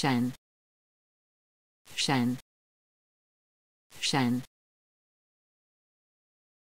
Shen. Shen. Shen.